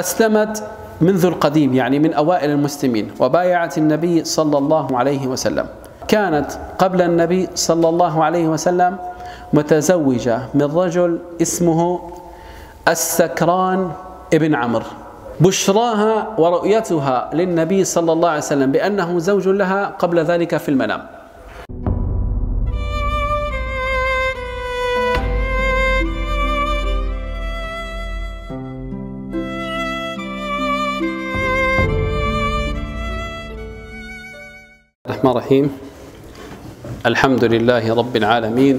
أسلمت منذ القديم يعني من أوائل المسلمين وبايعت النبي صلى الله عليه وسلم. كانت قبل النبي صلى الله عليه وسلم متزوجة من رجل اسمه السكران ابن عمرو. بشراها ورؤيتها للنبي صلى الله عليه وسلم بأنه زوج لها قبل ذلك في المنام. الرحمن الرحيم. الحمد لله رب العالمين.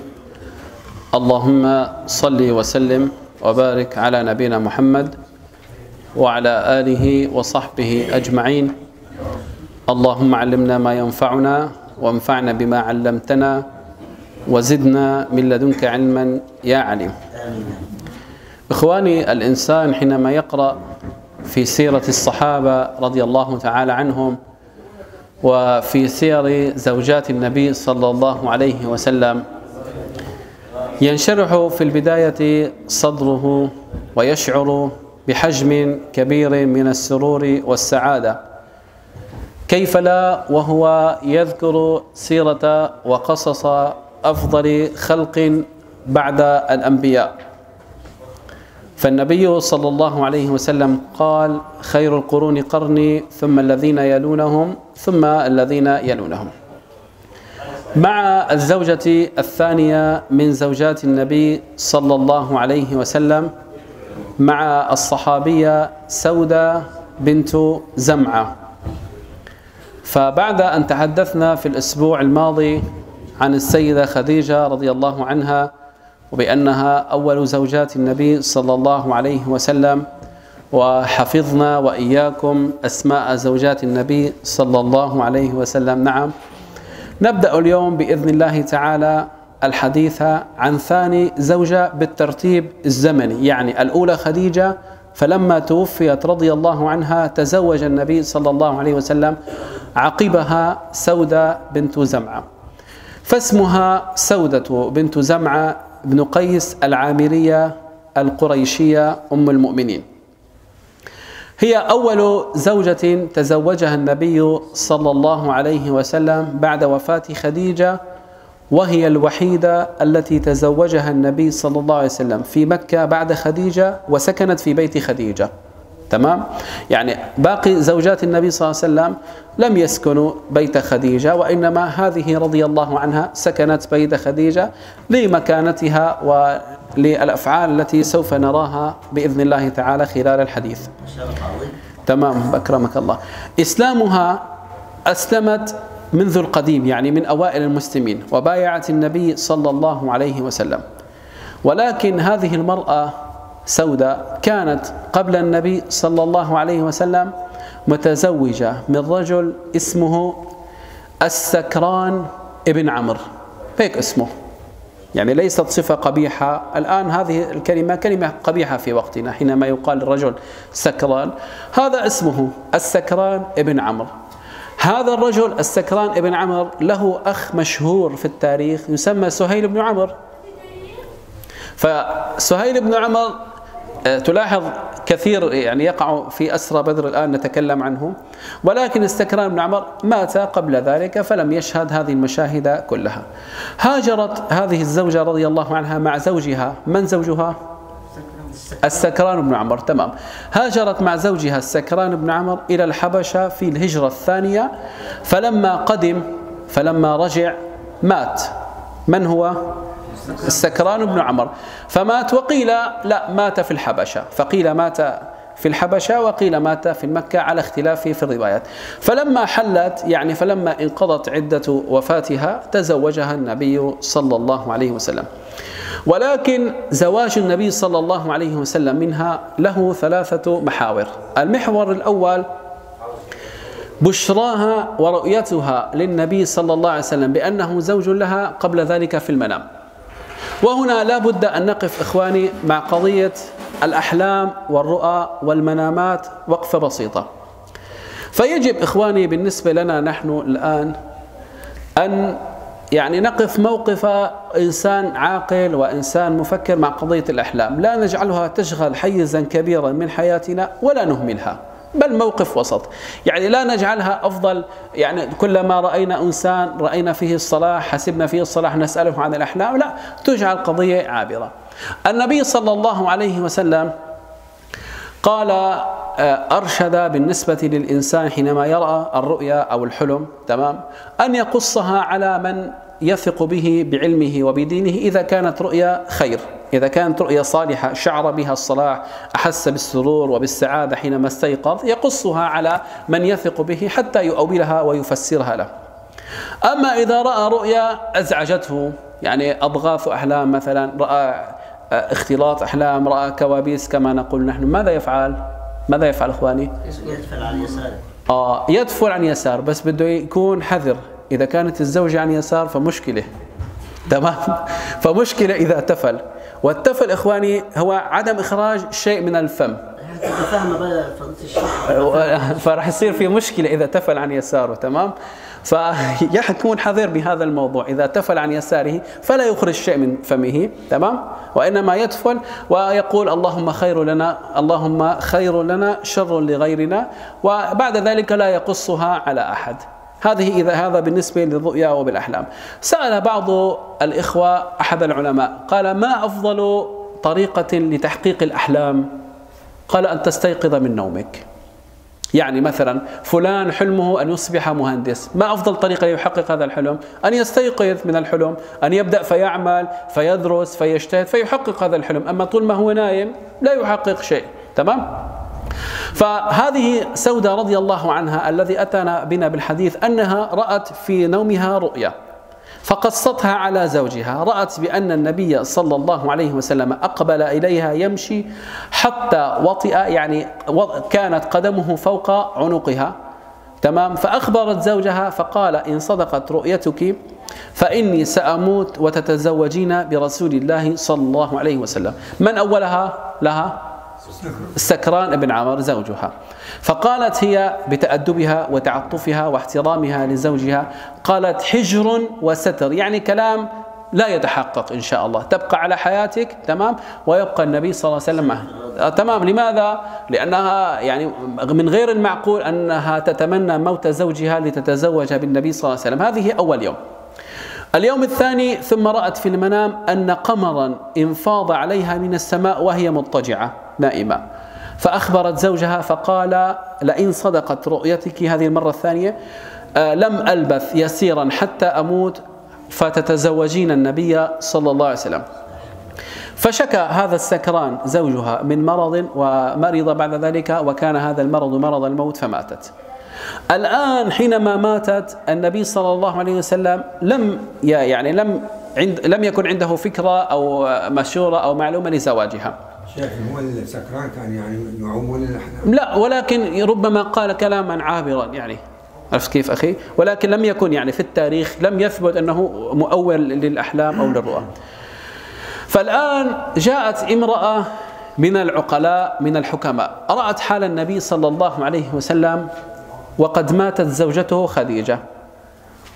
اللهم صل وسلم وبارك على نبينا محمد وعلى آله وصحبه أجمعين. اللهم علمنا ما ينفعنا وانفعنا بما علمتنا وزدنا من لدنك علما يا عليم. إخواني الإنسان حينما يقرأ في سيرة الصحابة رضي الله تعالى عنهم وفي سير زوجات النبي صلى الله عليه وسلم. ينشرح في البداية صدره ويشعر بحجم كبير من السرور والسعادة. كيف لا وهو يذكر سيرة وقصص أفضل خلق بعد الأنبياء؟ فالنبي صلى الله عليه وسلم قال خير القرون قرني ثم الذين يلونهم ثم الذين يلونهم. مع الزوجة الثانية من زوجات النبي صلى الله عليه وسلم مع الصحابية سودة بنت زمعة. فبعد أن تحدثنا في الأسبوع الماضي عن السيدة خديجة رضي الله عنها وبأنها أول زوجات النبي صلى الله عليه وسلم وحفظنا وإياكم أسماء زوجات النبي صلى الله عليه وسلم. نعم. نبدأ اليوم بإذن الله تعالى الحديث عن ثاني زوجة بالترتيب الزمني يعني الأولى خديجة فلما توفيت رضي الله عنها تزوج النبي صلى الله عليه وسلم عقبها سودة بنت زمعة. فاسمها سودة بنت زمعة بن قيس العامرية القريشية أم المؤمنين. هي أول زوجة تزوجها النبي صلى الله عليه وسلم بعد وفاة خديجة وهي الوحيدة التي تزوجها النبي صلى الله عليه وسلم في مكة بعد خديجة وسكنت في بيت خديجة. تمام؟ يعني باقي زوجات النبي صلى الله عليه وسلم لم يسكنوا بيت خديجة وإنما هذه رضي الله عنها سكنت بيت خديجة لمكانتها وللأفعال التي سوف نراها بإذن الله تعالى خلال الحديث. تمام أكرمك الله. إسلامها أسلمت منذ القديم يعني من أوائل المسلمين وبايعت النبي صلى الله عليه وسلم. ولكن هذه المرأة سوداء كانت قبل النبي صلى الله عليه وسلم متزوجة من رجل اسمه السكران ابن عمرو. هيك اسمه. يعني ليست صفة قبيحة. الآن هذه الكلمة كلمة قبيحة في وقتنا حينما يقال الرجل سكران. هذا اسمه السكران ابن عمرو. هذا الرجل السكران ابن عمرو له أخ مشهور في التاريخ يسمى سهيل بن عمرو. فسهيل بن عمر تلاحظ كثير يعني يقع في أسرى بدر الآن نتكلم عنه. ولكن استكرام بن عمر مات قبل ذلك فلم يشهد هذه المشاهد كلها. هاجرت هذه الزوجة رضي الله عنها مع زوجها. من زوجها؟ السكران بن عمر. تمام. هاجرت مع زوجها السكران بن عمر إلى الحبشة في الهجرة الثانية. فلما قدم فلما رجع مات. من هو؟ السكران بن عمر. فمات وقيل لا مات في الحبشة. فقيل مات في الحبشة وقيل مات في مكة على اختلاف في الروايات. فلما حلت يعني فلما انقضت عدة وفاتها تزوجها النبي صلى الله عليه وسلم. ولكن زواج النبي صلى الله عليه وسلم منها له ثلاثة محاور. المحور الأول بشراها ورؤيتها للنبي صلى الله عليه وسلم بأنه زوج لها قبل ذلك في المنام. وهنا لا بد أن نقف إخواني مع قضية الأحلام والرؤى والمنامات وقفة بسيطة. فيجب إخواني بالنسبة لنا نحن الآن أن يعني نقف موقف إنسان عاقل وإنسان مفكر مع قضية الأحلام. لا نجعلها تشغل حيزا كبيرا من حياتنا ولا نهملها. بل موقف وسط. يعني لا نجعلها أفضل. يعني كلما رأينا إنسان رأينا فيه الصلاح حسبنا فيه الصلاح نسأله عن الأحلام لا تجعل قضية عابرة. النبي صلى الله عليه وسلم قال آه، أرشد بالنسبة للإنسان حينما يرى الرؤيا أو الحلم تمام أن يقصها على من يثق به بعلمه وبدينه إذا كانت رؤيا خير. إذا كانت رؤيا صالحة شعر بها الصلاح أحس بالسرور وبالسعادة حينما استيقظ يقصها على من يثق به حتى يؤولها ويفسرها له. أما إذا رأى رؤيا أزعجته يعني أضغاث أحلام مثلا رأى اختلاط أحلام رأى كوابيس كما نقول نحن ماذا يفعل؟ ماذا يفعل إخواني؟ يدفل عن يساره. آه يدفل عن يسار بس بده يكون حذر. إذا كانت الزوجة عن يسار فمشكلة. تمام؟ فمشكلة إذا تفل والتفل إخواني هو عدم إخراج شيء من الفم. فراح يصير في مشكلة إذا تفل عن يساره تمام؟ فيكون حذر بهذا الموضوع. إذا تفل عن يساره فلا يخرج شيء من فمه تمام؟ وإنما يتفل ويقول اللهم خير لنا اللهم خير لنا شر لغيرنا وبعد ذلك لا يقصها على أحد. هذه إذا هذا بالنسبة للرؤيا وبالأحلام. سأل بعض الإخوة أحد العلماء قال ما أفضل طريقة لتحقيق الأحلام؟ قال أن تستيقظ من نومك. يعني مثلا فلان حلمه أن يصبح مهندس. ما أفضل طريقة ليحقق هذا الحلم؟ أن يستيقظ من الحلم أن يبدأ فيعمل فيدرس فيجتهد فيحقق هذا الحلم. أما طول ما هو نايم لا يحقق شيء. تمام؟ فهذه سودة رضي الله عنها الذي أتانا بنا بالحديث أنها رأت في نومها رؤيا فقصتها على زوجها رأت بأن النبي صلى الله عليه وسلم أقبل إليها يمشي حتى وطئ يعني كانت قدمه فوق عنقها. تمام؟ فأخبرت زوجها فقال إن صدقت رؤيتك فإني سأموت وتتزوجين برسول الله صلى الله عليه وسلم. من أولها؟ لها؟ سكران بن عمر زوجها. فقالت هي بتأدبها وتعطفها واحترامها لزوجها قالت حجر وستر يعني كلام لا يتحقق إن شاء الله. تبقى على حياتك تمام؟ ويبقى النبي صلى الله عليه وسلم آه، تمام. لماذا؟ لأنها يعني من غير المعقول أنها تتمنى موت زوجها لتتزوج بالنبي صلى الله عليه وسلم. هذه أول يوم. اليوم الثاني ثم رأت في المنام أن قمرا انفاض عليها من السماء وهي مضطجعة نائمة. فأخبرت زوجها فقال لئن صدقت رؤيتك هذه المرة الثانية آه، لم ألبث يسيرا حتى أموت فتتزوجين النبي صلى الله عليه وسلم. فشكى هذا السكران زوجها من مرض ومرض بعد ذلك وكان هذا المرض مرض الموت فماتت. الآن حينما ماتت النبي صلى الله عليه وسلم لم يعني لم عند لم يكن عنده فكرة أو مشورة أو معلومة لزواجها. شايف هو السكران كان يعني نعوم ولا الاحلام لا ولكن ربما قال كلاما عابرا يعني. عرفت كيف أخي؟ ولكن لم يكن يعني في التاريخ لم يثبت أنه مؤول للأحلام أو للرؤى. فالآن جاءت امرأة من العقلاء من الحكماء. رأت حال النبي صلى الله عليه وسلم وقد ماتت زوجته خديجة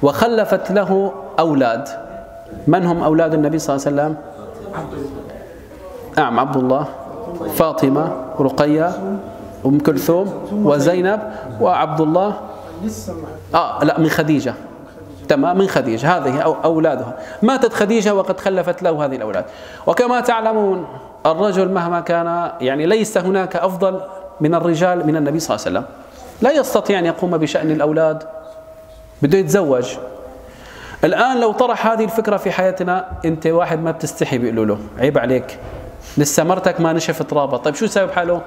وخلفت له أولاد. من هم أولاد النبي صلى الله عليه وسلم؟ نعم عبد الله فاطمة رقية أم كلثوم وزينب وعبد الله آه لا من خديجة. تمام من خديجة. هذه أو أولادها. ماتت خديجة وقد خلفت له هذه الأولاد. وكما تعلمون الرجل مهما كان يعني ليس هناك أفضل من الرجال من النبي صلى الله عليه وسلم. لا يستطيع أن يقوم بشأن الأولاد بده يتزوج. الآن لو طرح هذه الفكرة في حياتنا أنت واحد ما بتستحي بيقولوا له عيب عليك. لسه مرتك ما نشفت رابط طيب شو سبب حاله؟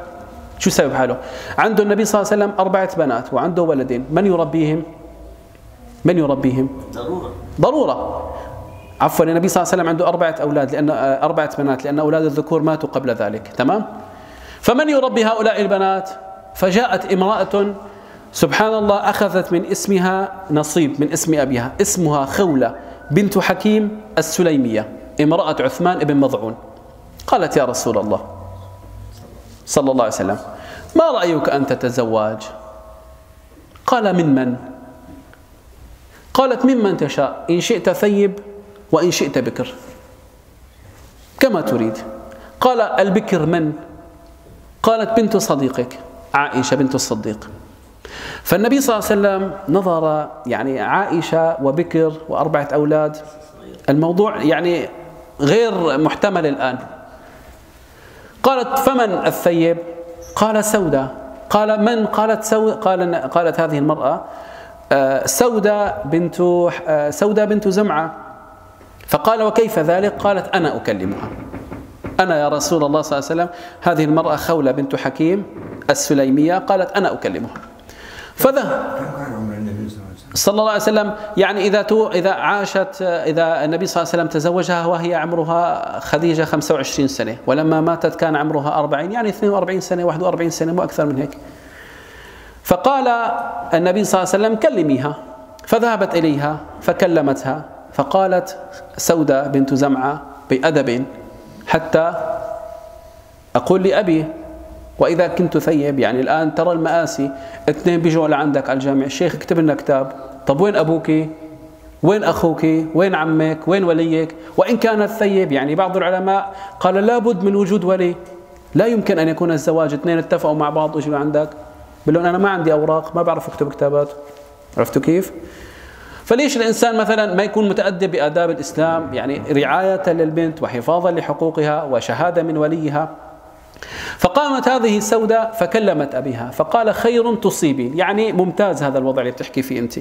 شو سبب حاله؟ عنده النبي صلى الله عليه وسلم أربعة بنات وعنده ولدين. من يربيهم؟ من يربيهم؟ ضرورة. ضرورة. عفوا النبي صلى الله عليه وسلم عنده أربعة أولاد لأن آه، أربعة بنات لأن أولاد الذكور ماتوا قبل ذلك. تمام؟ فمن يربي هؤلاء البنات؟ فجاءت امرأة سبحان الله أخذت من اسمها نصيب من اسم أبيها اسمها خولة بنت حكيم السليمية امرأة عثمان بن مضعون. قالت يا رسول الله صلى الله عليه وسلم ما رأيك أن تتزوج؟ قال من من؟ قالت ممن تشاء إن شئت ثيب وإن شئت بكر. كما تريد. قال البكر من؟ قالت بنت صديقك. عائشة بنت الصديق. فالنبي صلى الله عليه وسلم نظر يعني عائشة وبكر وأربعة أولاد. الموضوع يعني غير محتمل الآن. قالت فمن الثيب؟ قال سودة. قال من؟ قالت سو قال قالت هذه المرأة آه، سودة بنت آه، سودة بنت زمعة. فقال وكيف ذلك؟ قالت أنا أكلمها. أنا يا رسول الله صلى الله عليه وسلم. هذه المرأة خولة بنت حكيم. السليمية قالت أنا أكلمها. فذهب؟ صلى الله عليه وسلم يعني إذا تو إذا عاشت إذا النبي صلى الله عليه وسلم تزوجها وهي عمرها خديجة 25 سنة ولما ماتت كان عمرها 40 يعني 42 سنة 41 سنة مو أكثر من هيك. فقال النبي صلى الله عليه وسلم كلميها. فذهبت إليها فكلمتها فقالت سودة بنت زمعة بأدب حتى أقول لأبي وإذا كنت ثيب يعني الآن ترى المآسي اثنين بيجوا لعندك على الجامع الشيخ اكتب لنا كتاب طب وين أبوك؟ وين أخوك؟ وين عمك؟ وين وليك؟ وإن كانت ثيب يعني بعض العلماء قال لابد من وجود ولي. لا يمكن أن يكون الزواج اثنين اتفقوا مع بعض وجوا عندك بقول أنا ما عندي أوراق ما بعرف أكتب كتابات. عرفتوا كيف؟ فليش الإنسان مثلا ما يكون متأدب بآداب الإسلام؟ يعني رعاية للبنت وحفاظا لحقوقها وشهادة من وليها. فقامت هذه السوداء فكلمت أبيها فقال خير تصيبين يعني ممتاز هذا الوضع اللي بتحكي فيه أنت.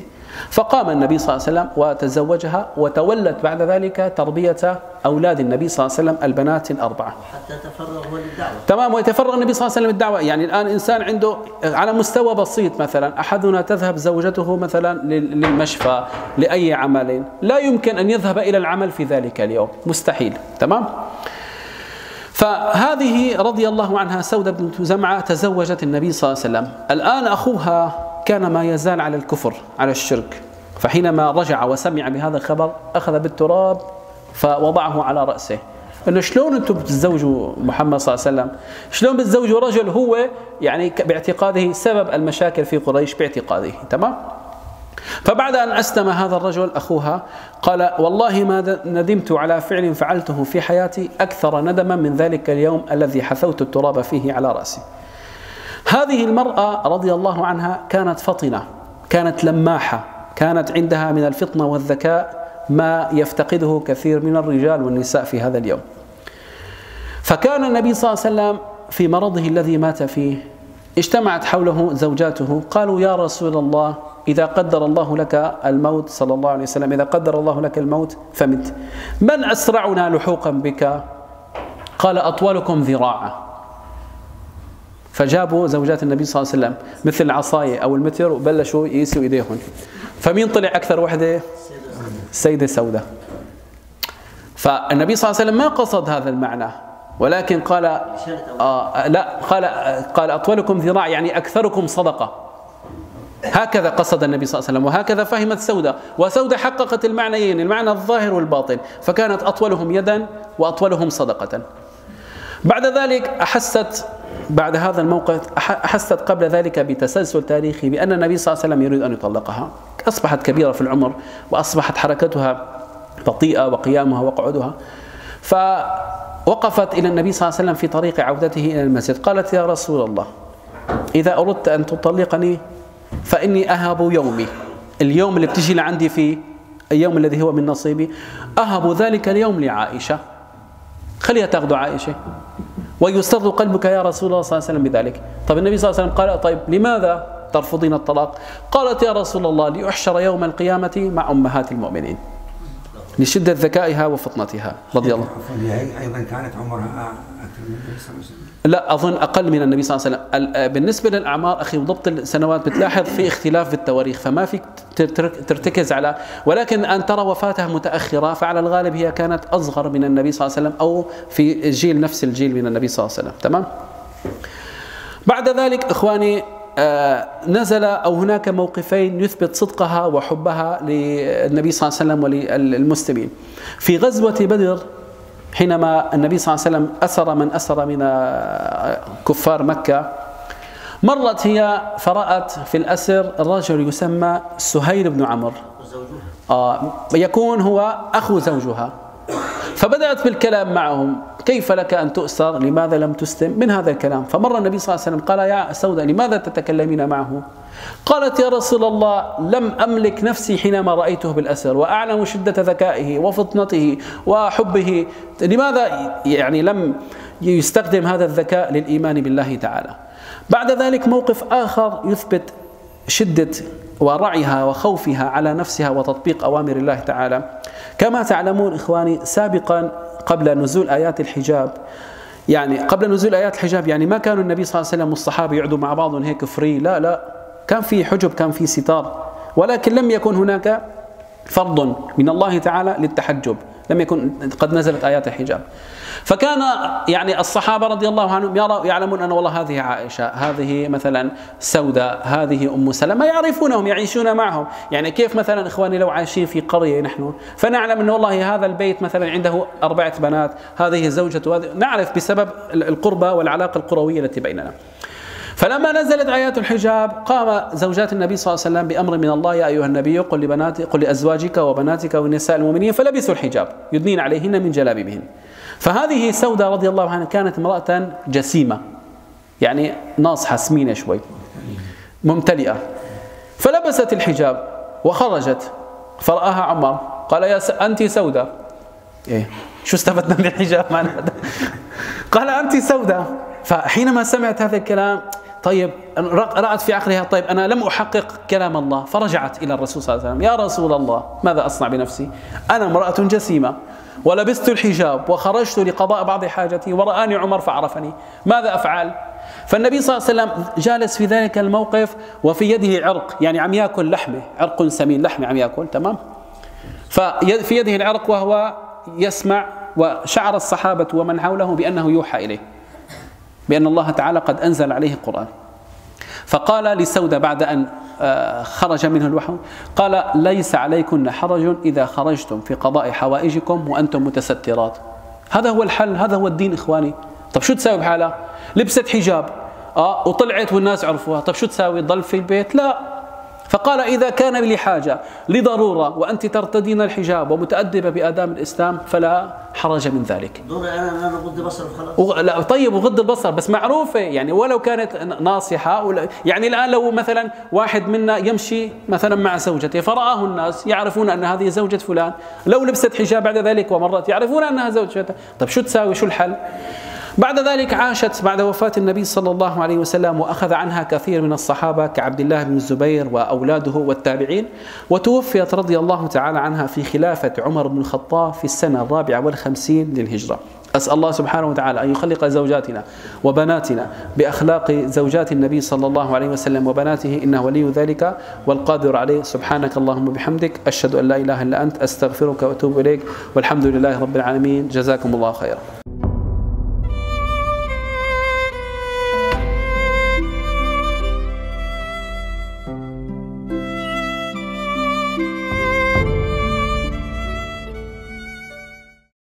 فقام النبي صلى الله عليه وسلم وتزوجها وتولت بعد ذلك تربية أولاد النبي صلى الله عليه وسلم البنات الأربعة. حتى تفرغ هو للدعوة. تمام ويتفرغ النبي صلى الله عليه وسلم الدعوة يعني الآن إنسان عنده على مستوى بسيط مثلا أحدنا تذهب زوجته مثلا لل- للمشفى لأي عمل. لا يمكن أن يذهب إلى العمل في ذلك اليوم. مستحيل. تمام؟ فهذه رضي الله عنها سودة بنت زمعة تزوجت النبي صلى الله عليه وسلم الآن أخوها كان ما يزال على الكفر على الشرك فحينما رجع وسمع بهذا الخبر أخذ بالتراب فوضعه على رأسه إنه شلون أنتم بتتزوجوا محمد صلى الله عليه وسلم؟ شلون بتزوجوا رجل هو يعني باعتقاده سبب المشاكل في قريش باعتقاده، تمام؟ فبعد أن أسلم هذا الرجل أخوها قال والله ما ندمت على فعل فعلته في حياتي أكثر ندما من ذلك اليوم الذي حثوت التراب فيه على رأسي. هذه المرأة رضي الله عنها كانت فطنة كانت لماحة كانت عندها من الفطنة والذكاء ما يفتقده كثير من الرجال والنساء في هذا اليوم. فكان النبي صلى الله عليه وسلم في مرضه الذي مات فيه اجتمعت حوله زوجاته قالوا يا رسول الله إذا قدر الله لك الموت صلى الله عليه وسلم إذا قدر الله لك الموت فمت. من أسرعنا لحوقا بك؟ قال أطولكم ذراعا فجابوا زوجات النبي صلى الله عليه وسلم مثل العصاية أو المتر وبلشوا يقيسوا إيديهم. فمين طلع أكثر وحدة؟ السيدة سودة. فالنبي صلى الله عليه وسلم ما قصد هذا المعنى ولكن قال آه لا قال قال أطولكم ذراع يعني أكثركم صدقة. هكذا قصد النبي صلى الله عليه وسلم وهكذا فهمت سودة وسودة حققت المعنيين المعنى الظاهر والباطن فكانت أطولهم يدا وأطولهم صدقة. بعد ذلك أحست بعد هذا الموقف أح- أحست قبل ذلك بتسلسل تاريخي بأن النبي صلى الله عليه وسلم يريد أن يطلقها. أصبحت كبيرة في العمر وأصبحت حركتها بطيئة وقيامها وقعودها. فوقفت إلى النبي صلى الله عليه وسلم في طريق عودته إلى المسجد. قالت يا رسول الله إذا أردت أن تطلقني فإني أهب يومي. اليوم اللي بتجي لعندي فيه اليوم الذي هو من نصيبي أهب ذلك اليوم لعائشة. خليها تأخذ عائشة. ويسر قلبك يا رسول الله صلى الله عليه وسلم بذلك. طيب النبي صلى الله عليه وسلم قال طيب لماذا ترفضين الطلاق؟ قالت يا رسول الله لأحشر يوم القيامة مع أمهات المؤمنين. لشدة ذكائها وفطنتها. رضي الله. عفوا هي أيضا كانت عمرها من النبي صلى الله عليه وسلم. لا أظن أقل من النبي صلى الله عليه وسلم. ال- بالنسبة للأعمار أخي وضبط السنوات بتلاحظ في اختلاف في التواريخ فما فيك ترتكز على ولكن أن ترى وفاتها متأخرة فعلى الغالب هي كانت أصغر من النبي صلى الله عليه وسلم أو في جيل نفس الجيل من النبي صلى الله عليه وسلم. تمام؟ بعد ذلك إخواني آه، نزل أو هناك موقفين يثبت صدقها وحبها للنبي صلى الله عليه وسلم وللمسلمين. في غزوة بدر حينما النبي صلى الله عليه وسلم أسر من أسر من آه، كفار مكة مرت هي فرأت في الأسر الرجل يسمى سهيل بن عمرو. آه يكون هو أخو زوجها. فبدأت بالكلام معهم. كيف لك أن تؤسر لماذا لم تسلم؟ من هذا الكلام. فمر النبي صلى الله عليه وسلم قال يا سودة لماذا تتكلمين معه؟ قالت يا رسول الله لم أملك نفسي حينما رأيته بالأسر وأعلم شدة ذكائه وفطنته وحبه. لماذا؟ يعني لم يستخدم هذا الذكاء للإيمان بالله تعالى. بعد ذلك موقف آخر يثبت شدة ورعيها وخوفها على نفسها وتطبيق أوامر الله تعالى. كما تعلمون إخواني سابقا قبل نزول آيات الحجاب يعني قبل نزول آيات الحجاب يعني ما كانوا النبي صلى الله عليه وسلم والصحابة يقعدوا مع بعضهم هيك فري لا لا كان في حجب كان في ستار ولكن لم يكن هناك فرض من الله تعالى للتحجب. لم يكن قد نزلت آيات الحجاب فكان يعني الصحابة رضي الله عنهم يرى يعلمون أن والله هذه عائشة هذه مثلا سوداء هذه أم سلمة يعرفونهم يعيشون معهم. يعني كيف مثلا إخواني لو عايشين في قرية نحن؟ فنعلم أن والله هذا البيت مثلا عنده أربعة بنات هذه زوجته نعرف بسبب القربة والعلاقة القروية التي بيننا. فلما نزلت آيات الحجاب قام زوجات النبي صلى الله عليه وسلم بأمر من الله يا أيها النبي قل لبنات قل لأزواجك وبناتك ونساء المؤمنين فلبسوا الحجاب يدنين عليهن من جلابيبهن. فهذه سودة رضي الله عنها كانت امرأة جسيمة يعني ناصحة سمينة شوي ممتلئة. فلبست الحجاب وخرجت فرآها عمر قال يا س... أنت سودة. إيه شو استفدنا من الحجاب قال أنت سودة. فحينما سمعت هذا الكلام طيب رأت في عقلها طيب أنا لم أحقق كلام الله. فرجعت إلى الرسول صلى الله عليه وسلم. يا رسول الله ماذا أصنع بنفسي؟ أنا امرأة جسيمة ولبست الحجاب وخرجت لقضاء بعض حاجتي ورآني عمر فعرفني. ماذا أفعل؟ فالنبي صلى الله عليه وسلم جالس في ذلك الموقف وفي يده عرق يعني عم يأكل لحمة عرق سمين لحمة عم يأكل تمام؟ ففي يده العرق وهو يسمع وشعر الصحابة ومن حوله بأنه يوحى إليه. بأن الله تعالى قد أنزل عليه القرآن. فقال لسودة بعد أن آه، خرج منه الوحي قال ليس عليكن حرج إذا خرجتم في قضاء حوائجكم وأنتم متسترات. هذا هو الحل هذا هو الدين إخواني. طب شو تساوي بحالها؟ لبست حجاب. آه وطلعت والناس عرفوها. طب شو تساوي؟ تضل في البيت؟ لا. فقال إذا كان لي حاجة لضرورة وأنت ترتدين الحجاب ومتأدبة بآداب الإسلام فلا حرج من ذلك. دوري أنا أنا اغض بصر وخلاص. لا طيب وغض البصر بس معروفة يعني ولو كانت ناصحة يعني الآن لو مثلا واحد منا يمشي مثلا مع زوجته فرآه الناس يعرفون أن هذه زوجة فلان لو لبست حجاب بعد ذلك ومرت يعرفون أنها زوجته. طيب شو تساوي؟ شو الحل؟ بعد ذلك عاشت بعد وفاة النبي صلى الله عليه وسلم وأخذ عنها كثير من الصحابة كعبد الله بن الزبير وأولاده والتابعين وتوفيت رضي الله تعالى عنها في خلافة عمر بن الخطاب في السنة الرابعة والخمسين للهجرة. أسأل الله سبحانه وتعالى أن يخلق زوجاتنا وبناتنا بأخلاق زوجات النبي صلى الله عليه وسلم وبناته إنه ولي ذلك والقادر عليه. سبحانك اللهم وبحمدك أشهد أن لا إله إلا أنت أستغفرك وأتوب إليك والحمد لله رب العالمين. جزاكم الله خيرا.